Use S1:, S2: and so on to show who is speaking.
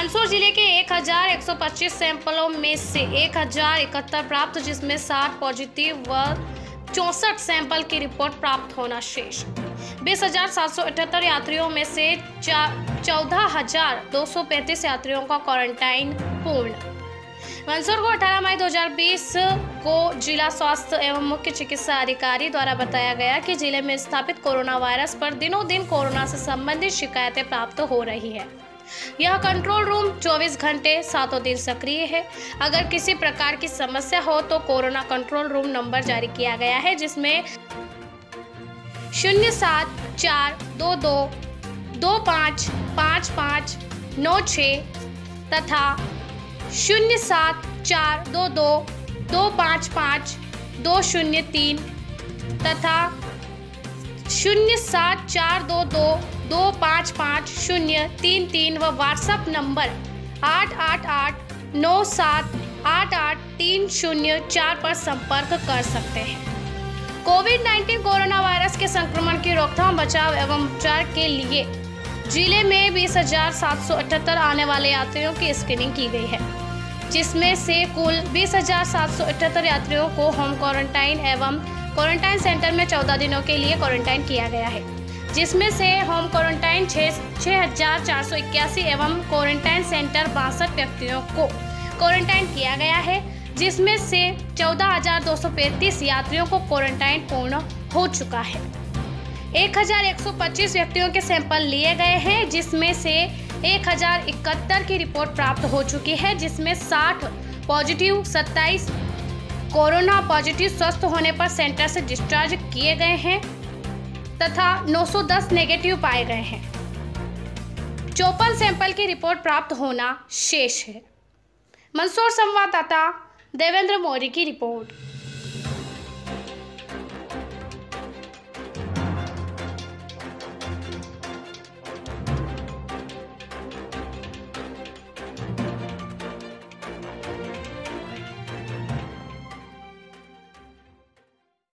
S1: मंदसौर ज़िले के 1125 सैंपलों में से एक हज़ार इकहत्तर प्राप्त, जिसमें 60 पॉजिटिव व चौसठ सैंपल की रिपोर्ट प्राप्त होना शेष। बीस हज़ार सात सौ अठहत्तर यात्रियों में से चौदह हज़ार दो सौ पैंतीस यात्रियों का क्वारंटाइन पूर्ण। मंदसौर को 18 मई 2020 को जिला स्वास्थ्य एवं मुख्य चिकित्सा अधिकारी द्वारा बताया गया कि ज़िले में स्थापित कोरोना वायरस पर दिनों दिन कोरोना से संबंधित शिकायतें प्राप्त हो रही है। यह कंट्रोल रूम 24 घंटे सातों दिन सक्रिय है। अगर किसी प्रकार की समस्या हो तो कोरोना कंट्रोल रूम नंबर जारी किया गया है, जिसमें शून्य सात चार दो दो दो पाँच पाँच पाँच, नौ छ तथा शून्य सात चार दो दो दो पाँच पाँच, दो शून्य तीन तथा शून्य सात चार दो दो दो पाँच पाँच शून्य तीन तीन व व्हाट्सएप नंबर आठ आठ आठ नौ सात आठ आठ तीन शून्य चार पर संपर्क कर सकते हैं। कोविड 19 कोरोना वायरस के संक्रमण की रोकथाम, बचाव एवं उपचार के लिए ज़िले में बीस हज़ार सात सौ अठहत्तर आने वाले यात्रियों की स्क्रीनिंग की गई है, जिसमें से कुल बीस हज़ार सात सौ अठहत्तर यात्रियों को होम क्वारंटाइन एवं क्वारंटाइन सेंटर में चौदह दिनों के लिए क्वारंटाइन किया गया है। जिसमें से होम क्वारंटाइन छः हज़ार चार सौ इक्यासी एवं क्वारंटाइन सेंटर बासठ व्यक्तियों को क्वारंटाइन किया गया है, जिसमें से चौदह हज़ार दो सौ पैंतीस यात्रियों को क्वारंटाइन पूर्ण हो चुका है। एक हज़ार एक सौ पच्चीस व्यक्तियों के सैंपल लिए गए हैं, जिसमें से एक हज़ार इकहत्तर की रिपोर्ट प्राप्त हो चुकी है, जिसमें साठ पॉजिटिव, सत्ताईस कोरोना पॉजिटिव स्वस्थ होने पर सेंटर से डिस्चार्ज किए गए हैं। तथा 910 नेगेटिव पाए गए हैं। चौपन सैंपल की रिपोर्ट प्राप्त होना शेष है। मंदसौर संवाददाता देवेंद्र मौर्य की रिपोर्ट